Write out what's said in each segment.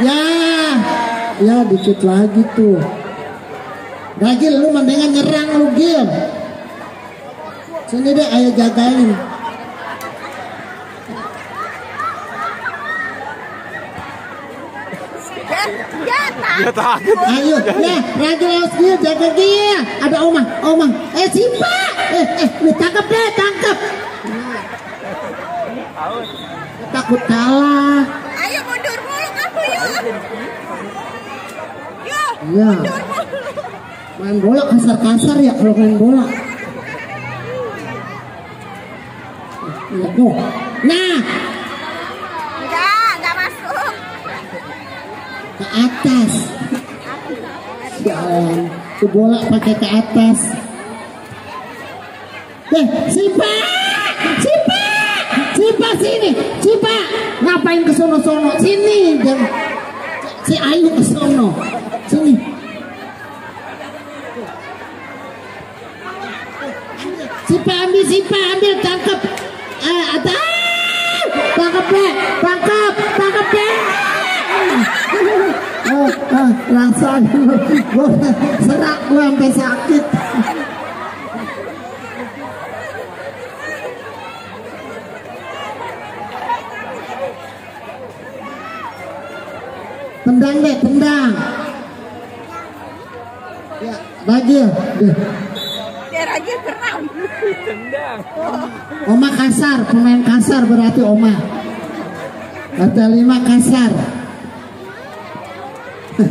Ya, ya dikit lagi tuh. Ragil lu mendingan nyerang lu Gil. Sini deh ayo jagain. Ya, tak. Dia takut. Ayo, ya, Ragil harus Gil, jaga Gil. Ada Oma, Oma. Eh, Sipa. Eh, eh, lu tangkap deh, tangkap. Takut kalah. Ayo mundur mulu kamu yuk. Iya. mulu. Main bola kasar-kasar ya kalau main bola. Ya, tuh. Nah, Enggak, enggak masuk. ke atas. Jalan. Ke bola pakai ke atas. Eh, Sipa! Sipa! Sipa sini! Sipa! Ngapain ke sono-sono? Sini! Jangan. Si Ayu ke sono. Sini. Sipa ambil, Sipa ambil, tangkap. Eh, ada. Tangkap deh, tangkap, tangkap deh. Oh, rasanya gue serak gue sampai sakit. Tendang deh, tendang. Bagi ya. Deh. Biar aja geram. Tendang. Oma kasar, pemain kasar berarti Oma. Kata lima kasar.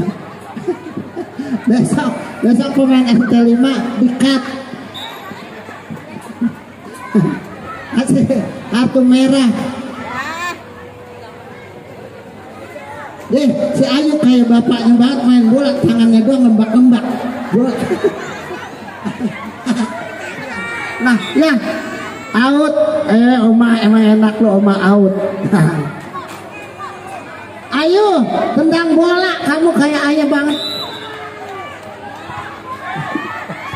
besok, besok pemain RT 5 dikat. Kasih kartu merah. Ah, Deh, si Ayu kayak bapaknya banget main bola, tangannya doang ngembak-ngembak. Nah, ya. Out. Eh, Oma emang enak lo Oma out. Ayo, tendang bola. Kamu kayak ayah banget.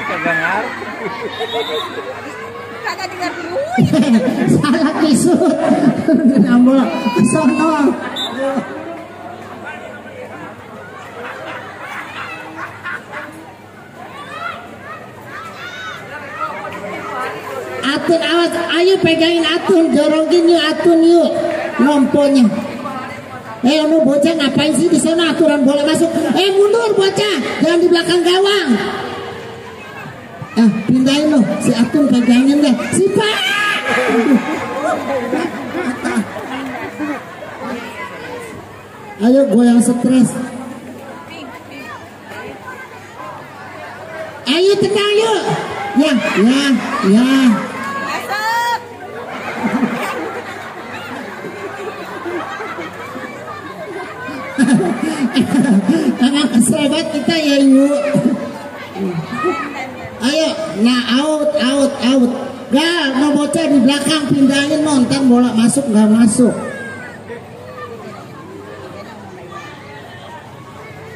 Kagak ngerti. kagak dengar dulu. Salah kisut. Tendang bola. Sono. Atun awas, ayo pegangin Atun, jorongin yuk Atun yuk, nomponya. Eh, lu bocah ngapain sih di sana aturan bola masuk? Eh, mundur bocah, jangan di belakang gawang. Ah, pindahin lo, si Atun pegangin deh. Si Pak. Ayo, gue yang stres. Ayo tenang yuk. Ya, ya, ya. Kesel banget kita ya yuk. Ayo, nah out, out, out. Gal, mau bocah di belakang pindahin nonton bola masuk nggak masuk.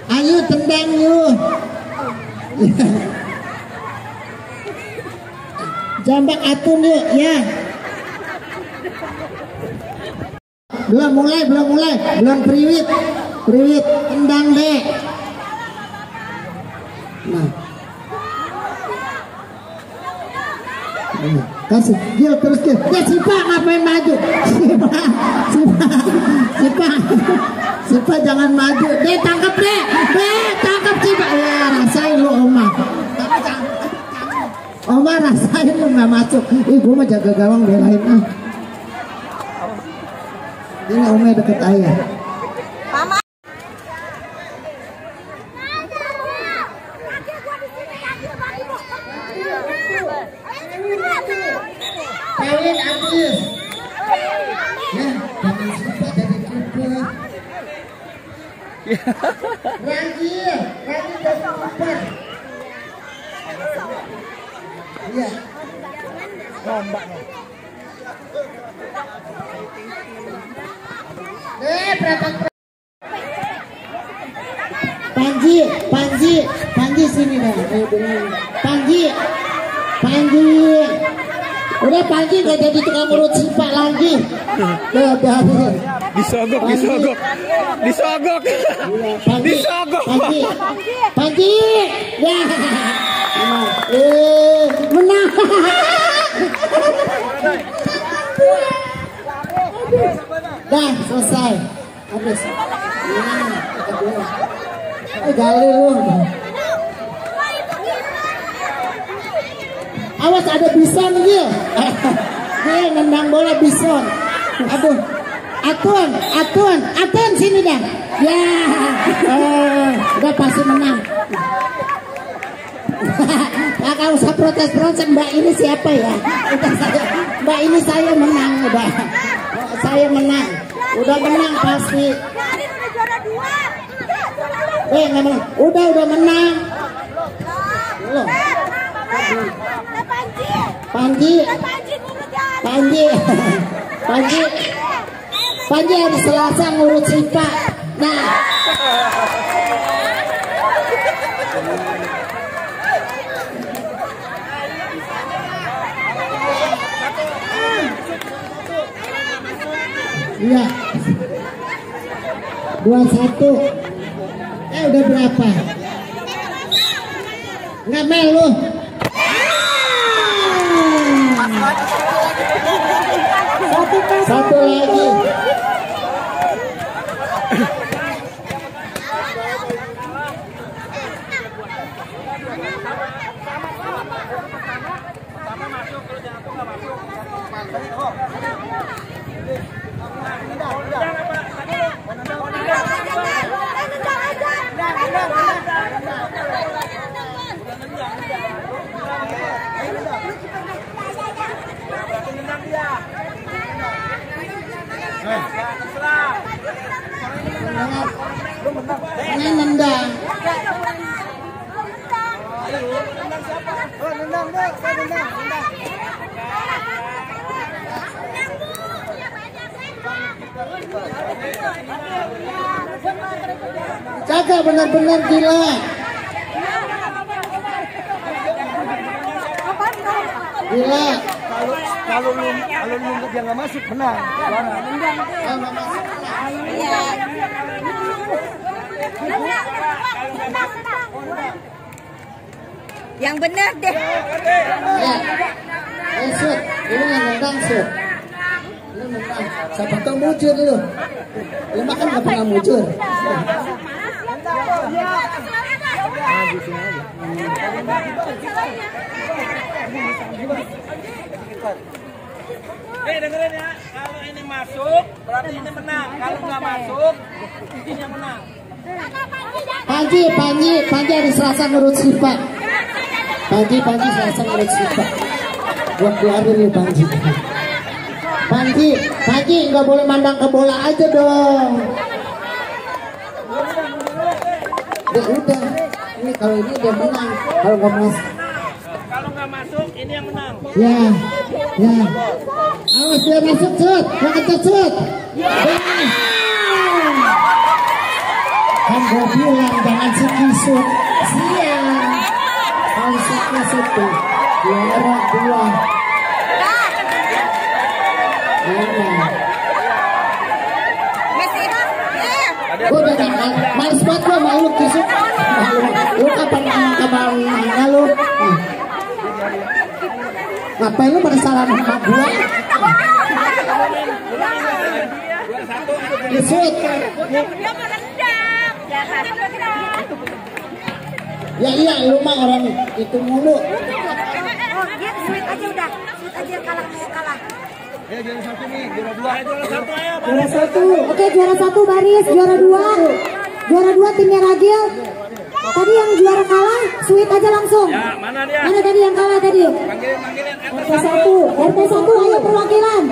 Ayo tendang yuk. Jambak atun yuk, ya. Belum mulai, belum mulai, belum priwit, priwit, tendang deh. Nah. Nah, Kasih, Gil terus Gil. Ya Sipa ngapain maju? Sipa, Sipa, Sipa, Sipa jangan maju. Deh tangkap deh, deh tangkap Sipa. Ya rasain lu Oma. Oma rasain lu nggak masuk. Ih gua mah jaga gawang belain ah. Ini Oma deket ayah. Kawin artis. Ya, jangan suka jadi kuper. Ragil, Ragil jadi kuper. Iya. Eh, berapa Panji, Panji, Panji sini benerin. Panji, Panji. Udah Panji gak jadi tukang urut sipak lagi. Disogok, disogok. Disogok. Panji, Disogok. Panji, Panji, ya, eh, menang. Dah selesai, habis. Kedua. Eh, gali lu. Awas ada bison dia. Dia nendang bola bison. Aduh. Atun, Atun, Atun sini dah. Ya. Eh, udah pasti menang. Kakak usah protes-protes Mbak ini siapa ya? Udah saya, Mbak ini saya menang udah. Saya menang. Udah menang pasti. Eh. Udah udah menang. Belum. Panji. Panji, Panji. Panji, Panji, Panji hari Selasa ngurut Sipa. Nah, iya, dua satu. Eh udah berapa? Nggak melu. Satu lagi. Ini nendang. Kakak benar-benar gila. Gila. kalau kalau lu kalau lu dia nggak masuk Ah, nggak masuk. Yang benar deh. Ya. Eh, Sud. Ini yang nendang, Sud. Ini nendang. Siapa tahu mujur lu. Lu makan nggak pernah mujur. Eh dengerin ya, kalau ini masuk berarti ini menang. Kalau nggak masuk, ini yang menang. Panji, Panji, Panji hari Selasa ngurut sifat. Panji, Panji Selasa ngurut sifat. Gua keluarin lu Panji. Panji, Panji nggak boleh mandang ke bola aja dong. Ya udah, ini kalau ini dia menang. Kalau nggak masuk, Kalau nggak masuk, ini yang menang. ya, ya. Awas dia masuk cut, dia kencet cut. Ya. Gue bilang jangan sikisut, siang. Kalau tuh, juara dua. Eh. Gue udah mal, males banget gue malu kisut. Malu. Lu kapan kapan nanya lu? Ngapain lu pada salah sama gue? Kisut. Dia mau nendang. Jangan nendang. Ya iya, lu mah orang itu mulu. Oh, dia sweet aja udah. Sweet aja yang kalah mau kalah. ya juara satu nih juara dua Juara satu ayo. Juara satu. Oke juara satu baris, juara dua, juara dua timnya Ragil. Tadi yang juara kalah, sweet aja langsung. Ya, mana dia? Mana tadi yang kalah tadi? Panggilin, panggilin. RT satu, RT satu, ayo perwakilan.